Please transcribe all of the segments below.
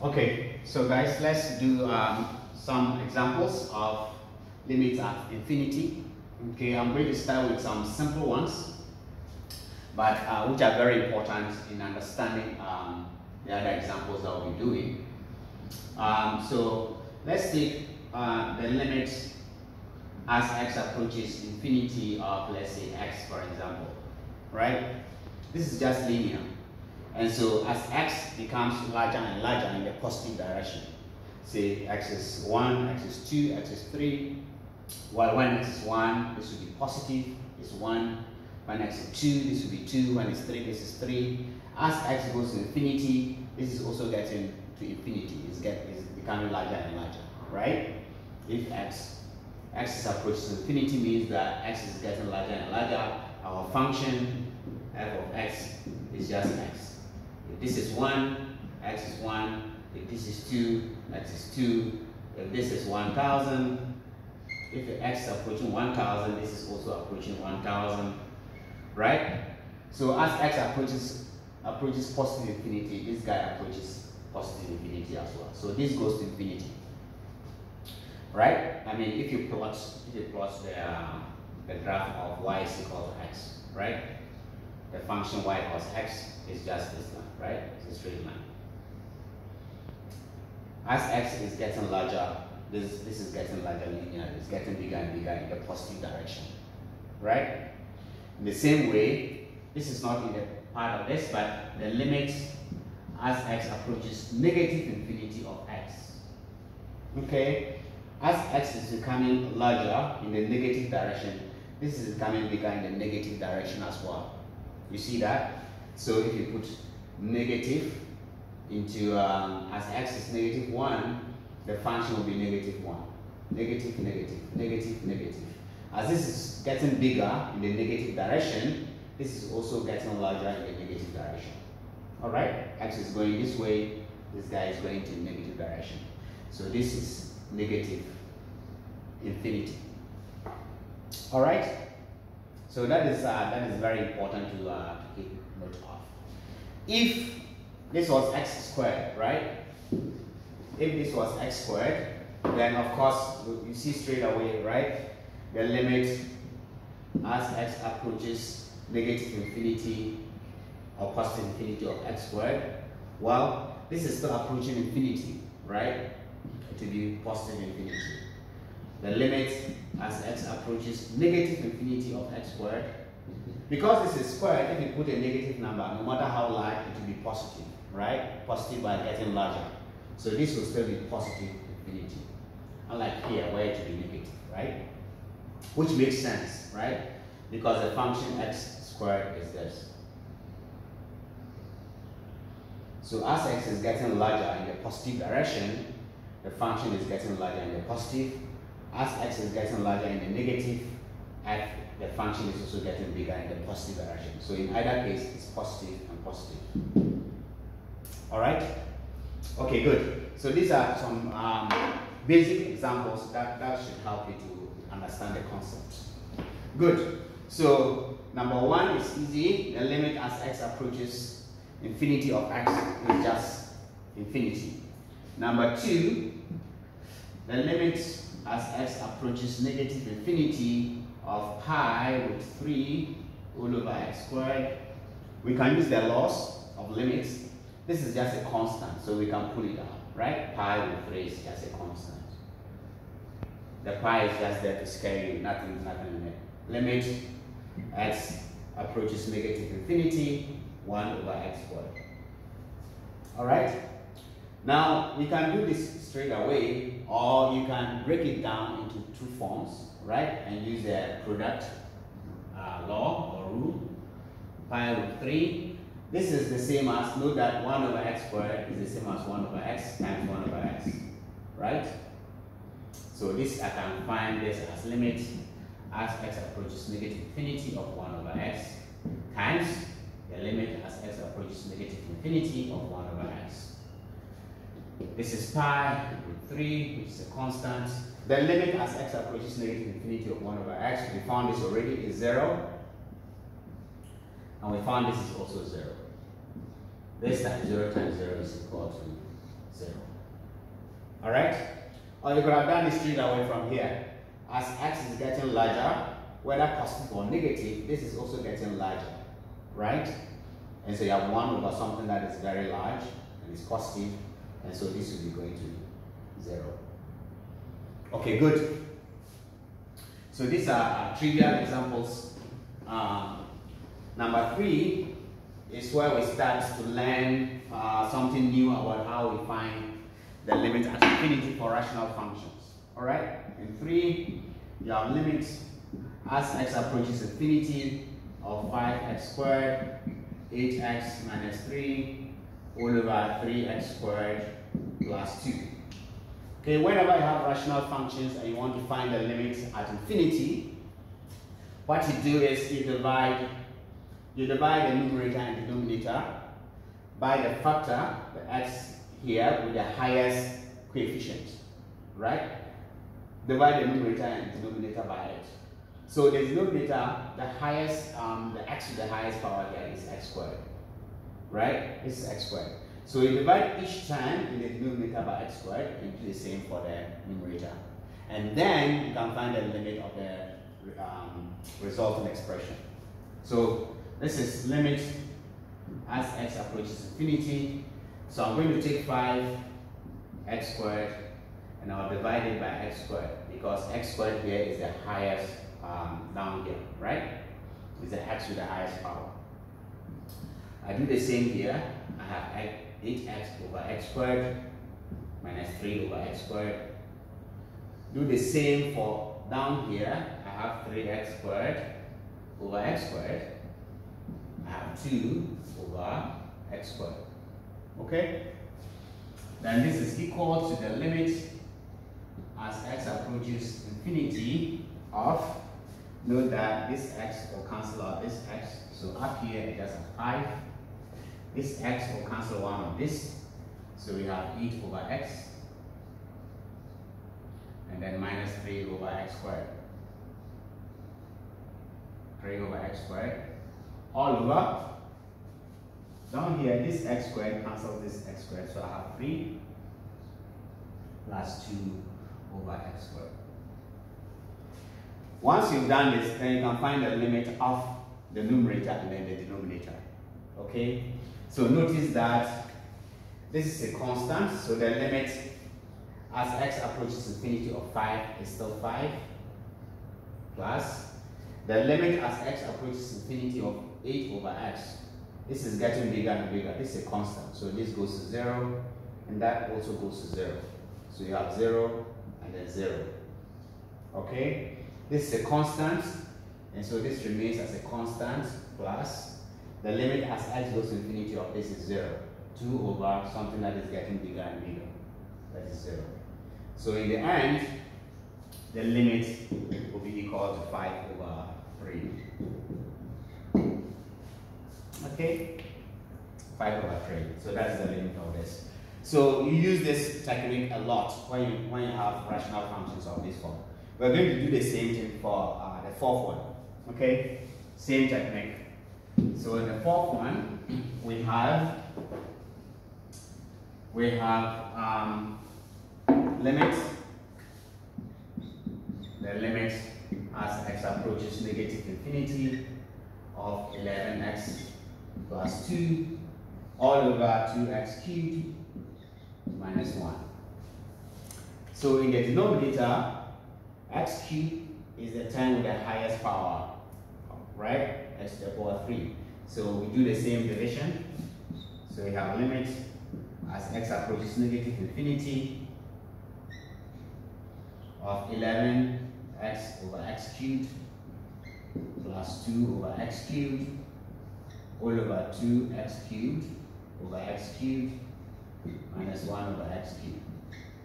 Okay, so guys, let's do um, some examples of limits at infinity. Okay, I'm going to start with some simple ones, but uh, which are very important in understanding um, the other examples that we'll be doing. Um, so let's take uh, the limit as x approaches infinity of, let's say, x, for example, right? This is just linear. And so as x becomes larger and larger in the positive direction, say x is 1, x is 2, x is 3, well, when x is 1, this will be positive, is 1. When x is 2, this will be 2. When it's 3, this is 3. As x goes to infinity, this is also getting to infinity. It's, get, it's becoming larger and larger, right? If x, x is approaching infinity means that x is getting larger and larger. Our function f of x is just x. If this is 1, x is 1. If this is 2, x is 2. If this is 1,000, if the x is approaching 1000, this is also approaching 1000, right? So as x approaches approaches positive infinity, this guy approaches positive infinity as well. So this goes to infinity, right? I mean, if you plot if you plot the the graph of y is equal to x, right? The function y equals x is just this line, right? It's a straight line. As x is getting larger, this, this is getting larger linear, it's getting bigger and bigger in the positive direction, right? In the same way, this is not in the part of this, but the limit as x approaches negative infinity of x. Okay, as x is becoming larger in the negative direction, this is becoming bigger in the negative direction as well. You see that? So if you put negative into, um, as x is negative 1, the function will be negative 1. Negative, negative, negative, negative. As this is getting bigger in the negative direction, this is also getting larger in the negative direction. Alright? X is going this way, this guy is going to negative direction. So this is negative infinity. Alright? So that is, uh, that is very important to, uh, to keep note of. If this was x squared, right? if this was x squared, then of course you see straight away, right? The limit as x approaches negative infinity or positive infinity of x squared, well, this is still approaching infinity, right? To be positive infinity. The limit as x approaches negative infinity of x squared, because this is squared, if you put a negative number, no matter how large, it will be positive, right? Positive by getting larger. So this will still be positive infinity. Unlike here where it will be negative, right? Which makes sense, right? Because the function x squared is this. So as x is getting larger in the positive direction, the function is getting larger in the positive. As x is getting larger in the negative, f, the function is also getting bigger in the positive direction. So in either case, it's positive and positive. All right? Okay, good. So these are some um, basic examples that, that should help you to understand the concept. Good. So number one is easy. The limit as x approaches infinity of x is just infinity. Number two, the limit as x approaches negative infinity of pi with 3 all over x squared. We can use the laws of limits this is just a constant, so we can pull it out, right? Pi with 3 is just a constant. The pi is just there to scare you, nothing, nothing in it. Limit x approaches negative infinity, 1 over x squared. Alright? Now, you can do this straight away, or you can break it down into two forms, right? And use the product uh, law or rule. Pi root 3 this is the same as, note that 1 over x squared is the same as 1 over x times 1 over x, right? So this, I can find this as limit as x approaches negative infinity of 1 over x times the limit as x approaches negative infinity of 1 over x. This is pi root 3, which is a constant. The limit as x approaches negative infinity of 1 over x, we found this already, is 0. And we found this is also 0. This times 0 times 0 is equal to 0. Alright? Or you could have done this straight away from here. As x is getting larger, whether positive or negative, this is also getting larger. Right? And so you have 1 over something that is very large and is positive, and so this will be going to 0. Okay, good. So these are trivial examples. Uh, number three is where we start to learn uh, something new about how we find the limit at infinity for rational functions. All right? In three, you have limits as x approaches infinity of 5x squared, 8x minus 3, all over 3x squared plus 2. Okay, whenever you have rational functions and you want to find the limits at infinity, what you do is you divide you divide the numerator and denominator by the factor, the x here, with the highest coefficient, right? Divide the numerator and denominator by it. So the denominator, the highest, um, the x to the highest power here is x squared, right? This is x squared. So you divide each time in the denominator by x squared and do the same for the numerator. And then you can find the limit of the um, resulting expression. So this is limit as x approaches infinity. So I'm going to take 5 x squared and I'll divide it by x squared because x squared here is the highest um, down here, right? It's the x with the highest power. I do the same here. I have 8x over x squared minus 3 over x squared. Do the same for down here. I have 3x squared over x squared. I have 2 over x squared. Okay? Then this is equal to the limit as x approaches infinity of, note that this x will cancel out this x. So up here it has a 5 this x will cancel one of this. So we have 8 over x. And then minus 3 over x squared. 3 over x squared. All over. Down here, this x squared cancels this x squared. So I have 3 plus 2 over x squared. Once you've done this, then you can find the limit of the numerator and then the denominator. Okay? So notice that this is a constant, so the limit as x approaches infinity of 5 is still 5 plus the limit as x approaches infinity of 8 over x. This is getting bigger and bigger. This is a constant, so this goes to 0 and that also goes to 0. So you have 0 and then 0. Okay? This is a constant, and so this remains as a constant plus the limit as x goes to infinity of this is 0. 2 over something that is getting bigger and bigger. That is 0. So in the end, the limit will be equal to 5 over 3. Okay? 5 over 3. So that's the limit of this. So you use this technique a lot when you, when you have rational functions of this form. We're going to do the same thing for uh, the fourth one. Okay? Same technique. So in the fourth one, we have we have um, limit the limit as x approaches negative infinity of 11x plus 2 all over 2x cubed minus 1. So in the denominator, x cubed is the term with the highest power, right? X to the power 3. So we do the same division. So we have a limit as x approaches negative infinity of 11x over x cubed plus 2 over x cubed all over 2x cubed over x cubed minus 1 over x cubed.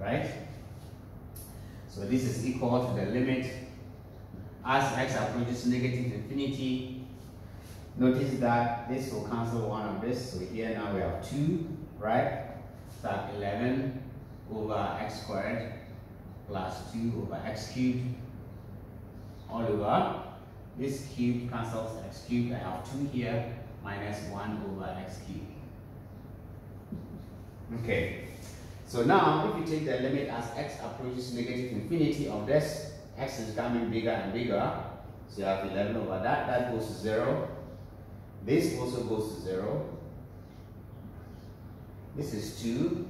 Right? So this is equal to the limit as x approaches negative infinity Notice that this will cancel one of this. So here now we have 2, right? So 11 over x squared plus 2 over x cubed all over. This cube cancels x cubed. I have 2 here minus 1 over x cubed. Okay. So now, if you take the limit as x approaches negative infinity of this, x is becoming bigger and bigger. So you have 11 over that, that goes to 0. This also goes to 0. This is 2.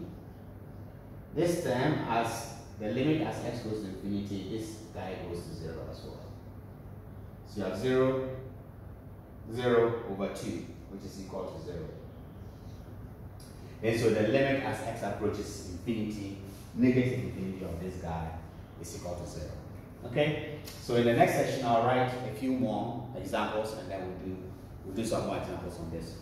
This term, as the limit as x goes to infinity, this guy goes to 0 as well. So you have 0, 0 over 2, which is equal to 0. And so the limit as x approaches infinity, negative infinity of this guy is equal to 0. Okay? So in the next section, I'll write a few more examples and then we'll do, we'll do some more examples on this.